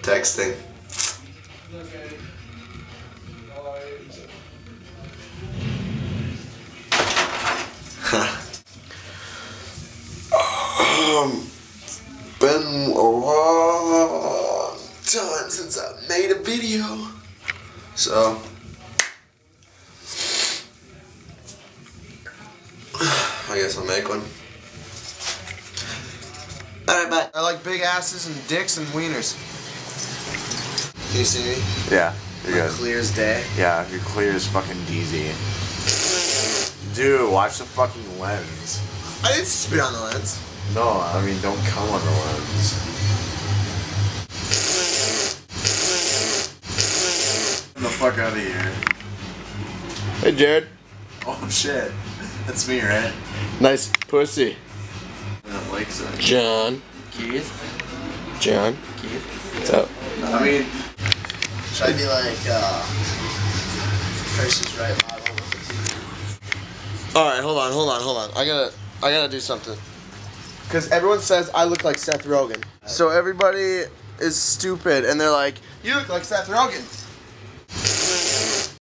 Texting. um, been a long time since I made a video. So, I guess I'll make one. Alright, bye. I like big asses and dicks and wieners. Can you see me? Yeah, you're good. Clear as day. Yeah, you're clear as fucking DZ. Dude, watch the fucking lens. I didn't spit on the lens. No, I mean, don't come on the lens. Get the fuck out of here. Hey, Jared. Oh shit. That's me, right? Nice pussy. I don't like so. John. Keith? John. Keith? What's up? I mean, Should I be like, uh, Price Right model Alright, hold on, hold on, hold on. I gotta, I gotta do something. Because everyone says I look like Seth Rogen. So everybody is stupid and they're like, you look like Seth Rogen.